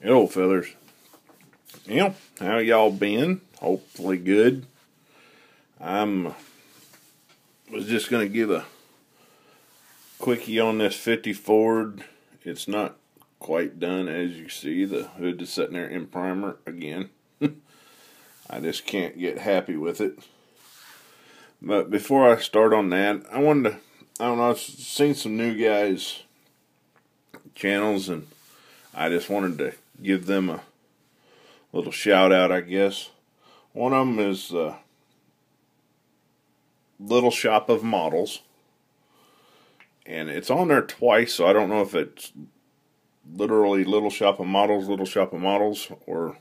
Hello, fellas. Well, how y'all been? Hopefully good. I'm was just gonna give a quickie on this 50 Ford. It's not quite done as you see. The hood is sitting there in primer again. I just can't get happy with it. But before I start on that, I wanted to I don't know, I've seen some new guys channels and I just wanted to give them a little shout out, I guess. One of them is uh, Little Shop of Models. And it's on there twice, so I don't know if it's literally Little Shop of Models, Little Shop of Models, or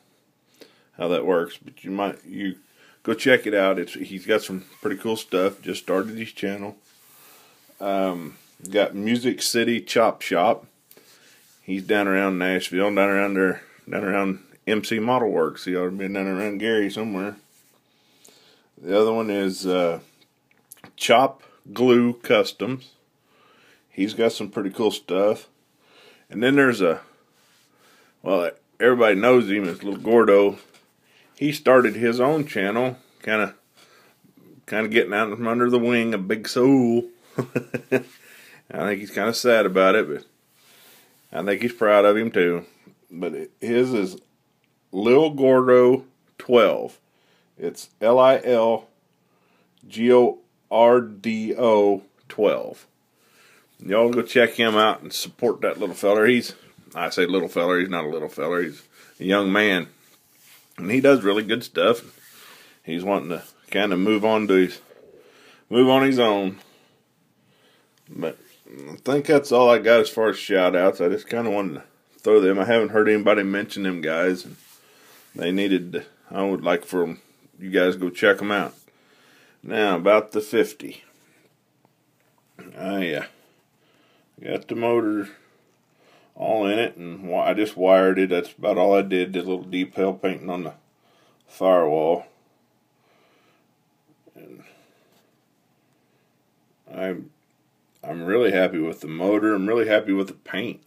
how that works. But you might you go check it out. It's he's got some pretty cool stuff. Just started his channel. Um, got Music City Chop Shop. He's down around Nashville, down around there, down around MC Model Works. He ought to be down around Gary somewhere. The other one is uh, Chop Glue Customs. He's got some pretty cool stuff. And then there's a, well, everybody knows him as Little Gordo. He started his own channel, kind of, kind of getting out from under the wing of Big Soul. I think he's kind of sad about it, but I think he's proud of him too. But his is Lil Gordo 12. It's L I L G O R D O 12. Y'all go check him out and support that little feller. He's, I say little feller, he's not a little feller, he's a young man. And he does really good stuff. He's wanting to kind of move on to his, move on his own. But I think that's all I got as far as shout outs. I just kind of wanted to throw them. I haven't heard anybody mention them guys. And they needed, I would like for you guys go check them out. Now, about the 50. I uh, got the motor all in it, and I just wired it. That's about all I did. Did a little detail painting on the firewall. And I'm I'm really happy with the motor. I'm really happy with the paint.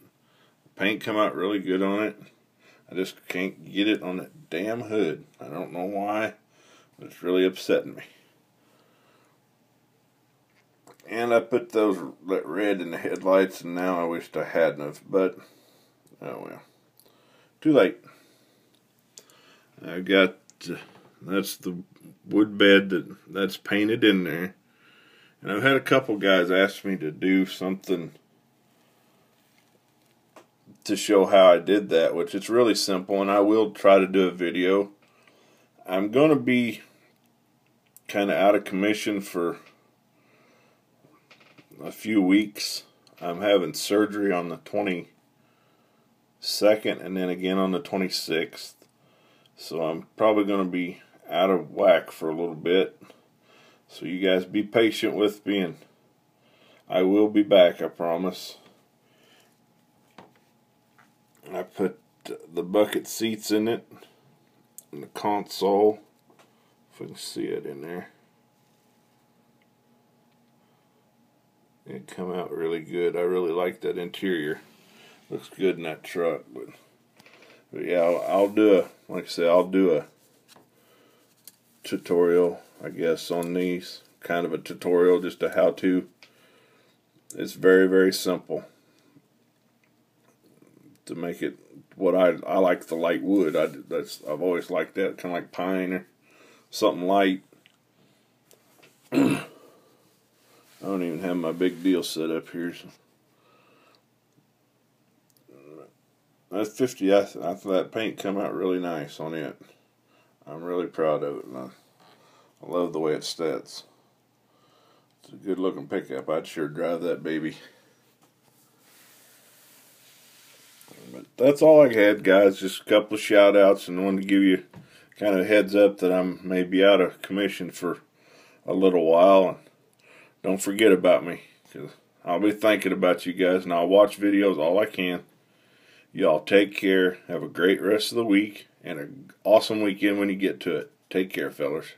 The paint come out really good on it. I just can't get it on that damn hood. I don't know why, but it's really upsetting me. And I put those that red in the headlights, and now I wished I hadn't have. But oh well, too late. I got uh, that's the wood bed that that's painted in there. And I've had a couple guys ask me to do something to show how I did that, which it's really simple, and I will try to do a video. I'm going to be kind of out of commission for a few weeks. I'm having surgery on the 22nd and then again on the 26th. So I'm probably going to be out of whack for a little bit. So you guys be patient with me and I will be back, I promise. I put the bucket seats in it and the console. If I can see it in there. It come out really good. I really like that interior. Looks good in that truck, but but yeah, I'll, I'll do a like I said, I'll do a tutorial I guess, on these. Kind of a tutorial, just a how-to. It's very, very simple to make it what I I like the light wood. I that's I've always liked that kind of like pine or something light. I don't even have my big deal set up here. So. That's 50. I, I thought that paint come out really nice on it. I'm really proud of it. I love the way it sets. It's a good looking pickup. I'd sure drive that baby. But that's all I had, guys. Just a couple of shout outs and wanted to give you kind of heads up that I'm maybe out of commission for a little while. And don't forget about me because I'll be thinking about you guys and I'll watch videos all I can. Y'all take care. Have a great rest of the week and an awesome weekend when you get to it. Take care, fellers.